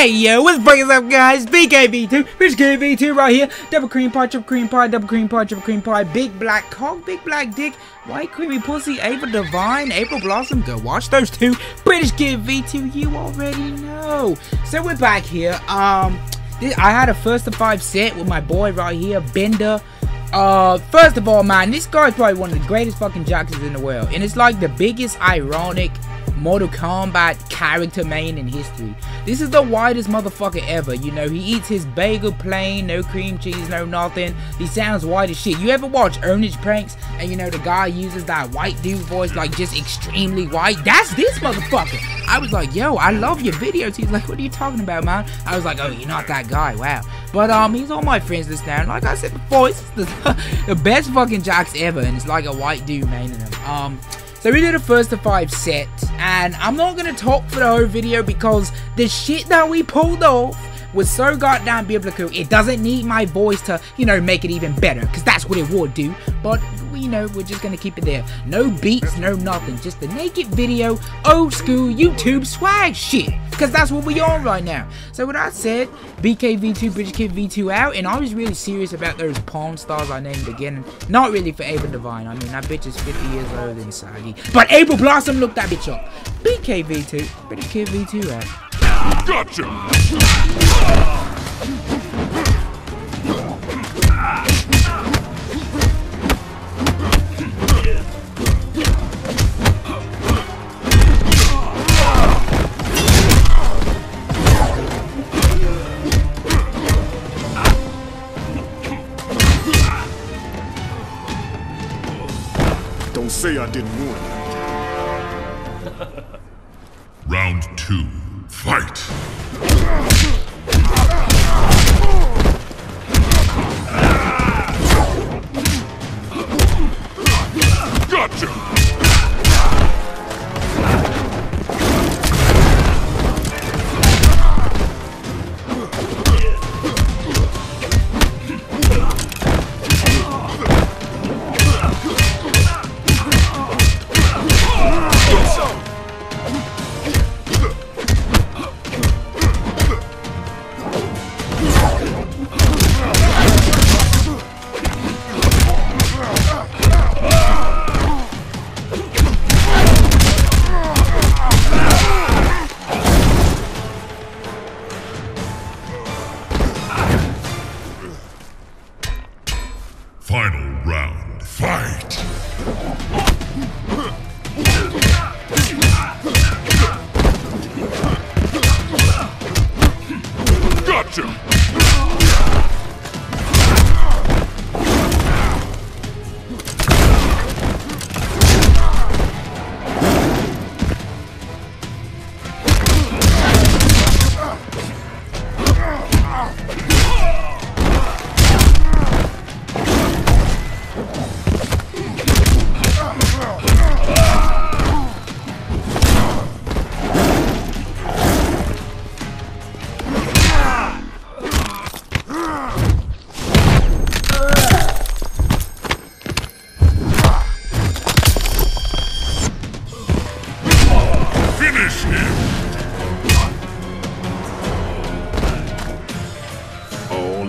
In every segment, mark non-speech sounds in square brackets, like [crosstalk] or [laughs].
Hey yo, what's breaking up guys? BKV2, Rich KV2 right here. Double cream pie, triple cream pie, double cream pie, triple cream pie, big black cock, big black dick, white creamy pussy, Ava Devine, April Blossom. Go watch those two. British Kid V2, you already know. So we're back here. Um, I had a first to five set with my boy right here, Bender. Uh, first of all, man, this guy is probably one of the greatest fucking Jax's in the world. And it's like the biggest ironic Mortal Kombat character main in history. This is the whitest motherfucker ever. You know, he eats his bagel plain, no cream cheese, no nothing. He sounds white as shit. You ever watch Ownage Pranks and you know the guy uses that white dude voice like just extremely white? That's this motherfucker. I was like, yo, I love your videos. He's like, what are you talking about, man? I was like, oh, you're not that guy. Wow. But um, he's on my friends list now. Like I said before, [laughs] it's the, the best fucking Jax ever. And it's like a white dude maining them. Um, so we did a first to five set, and I'm not gonna talk for the whole video because the shit that we pulled off was so goddamn biblical. It doesn't need my voice to, you know, make it even better, because that's what it would do. But you know, we're just gonna keep it there. No beats, no nothing. Just the naked video, old school YouTube swag shit. Cause that's what we on right now. So with that said, BKV2, British Kid V2 out, and I was really serious about those porn stars I named again. Not really for Ava Devine. I mean, that bitch is 50 years old and saggy. But April Blossom looked that bitch up. BKV2, British Kid V2 out. Gotcha! Don't say I didn't warn you. Round two, fight! [laughs]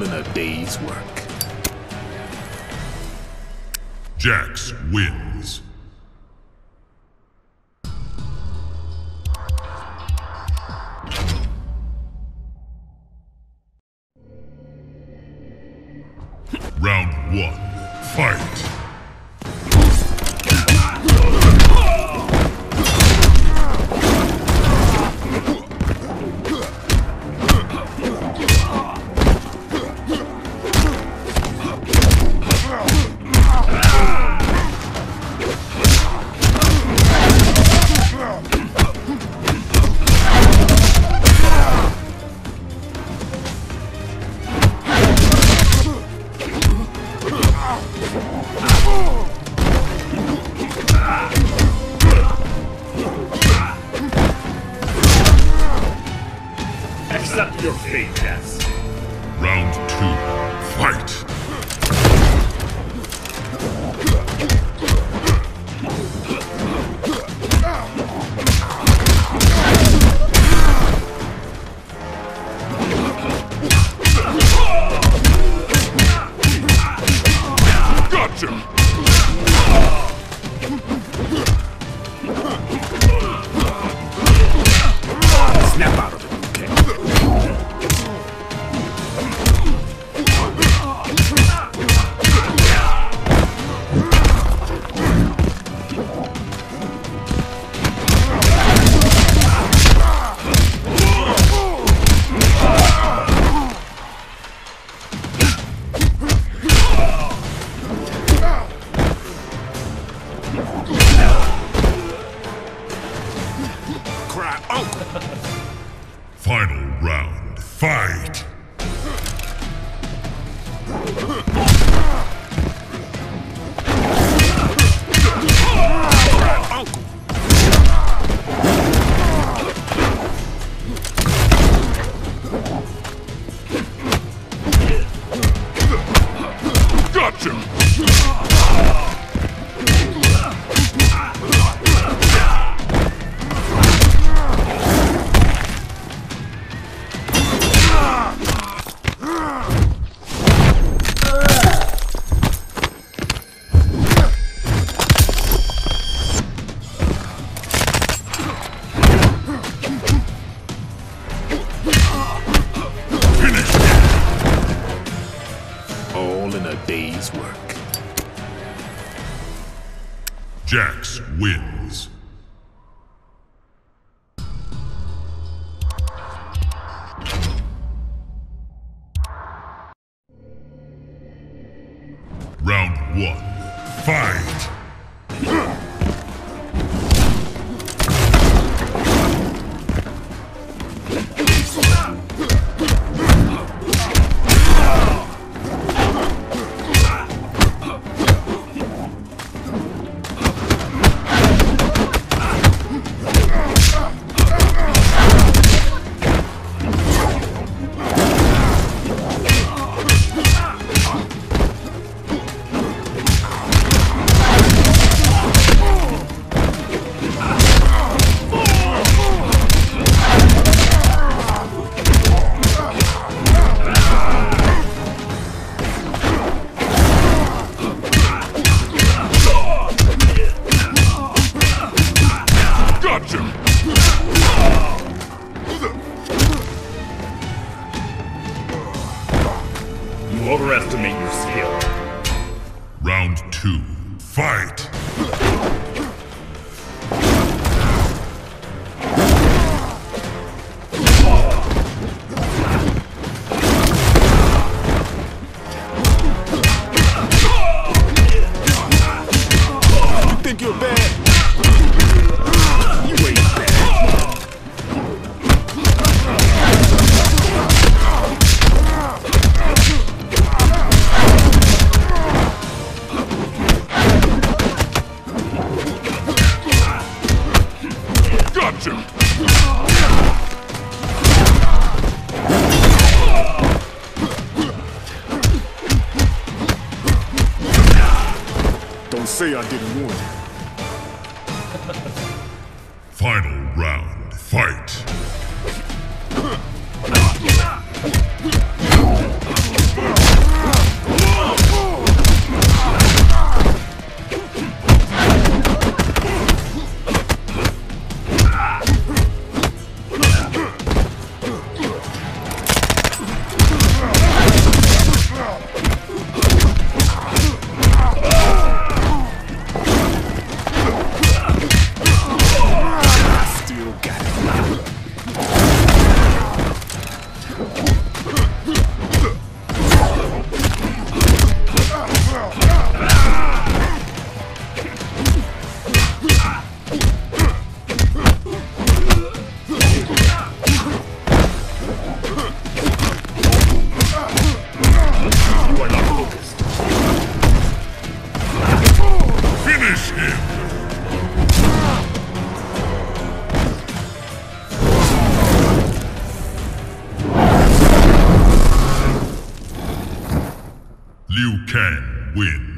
In a day's work. Jax wins. danger! Fight! Jax wins. Don't say I didn't warn you. Liu Kang wins.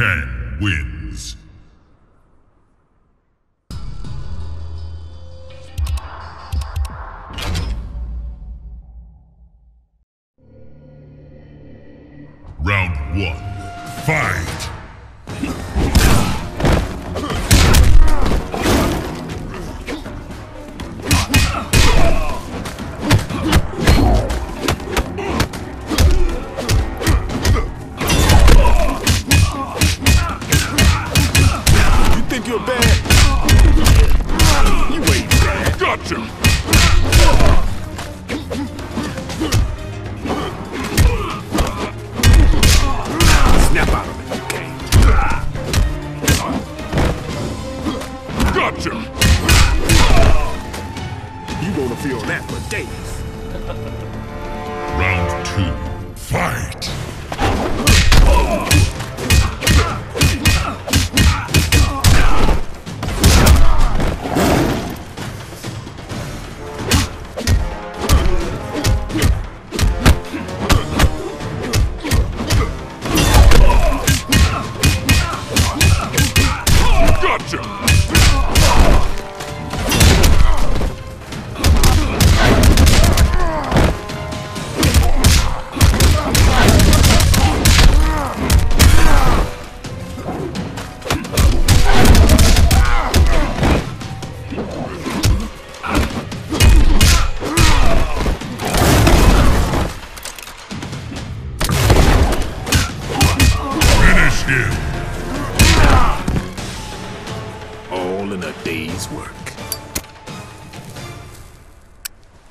Kang wins. Bad.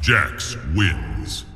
Jax wins.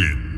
Kang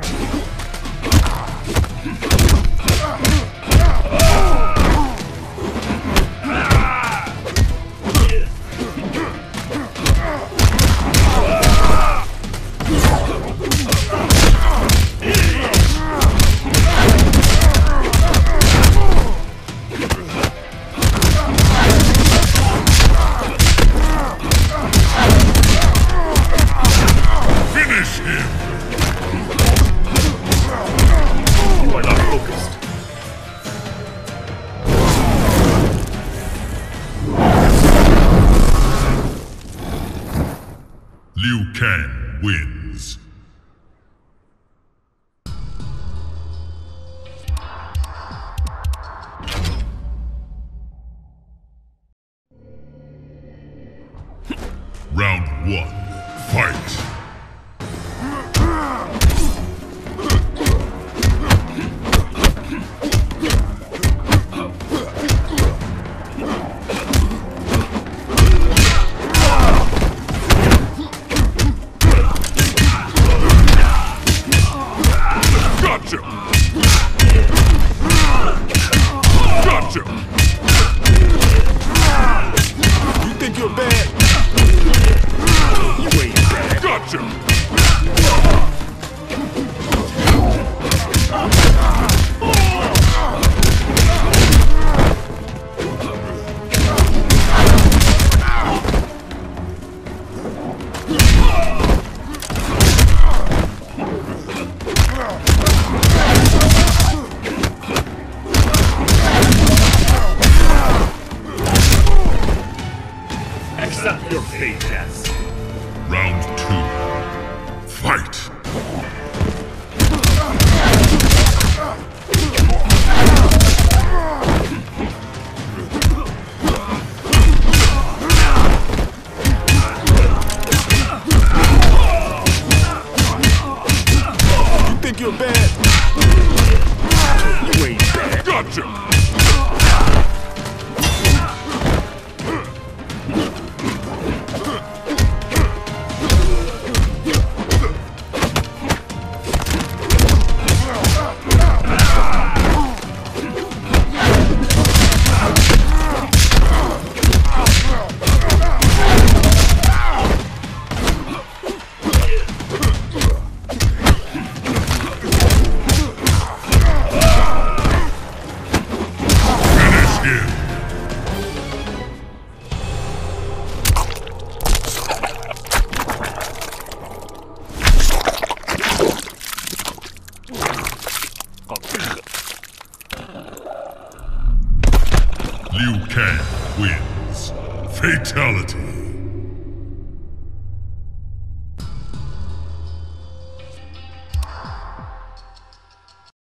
Fight! Liu Kang wins. Fight!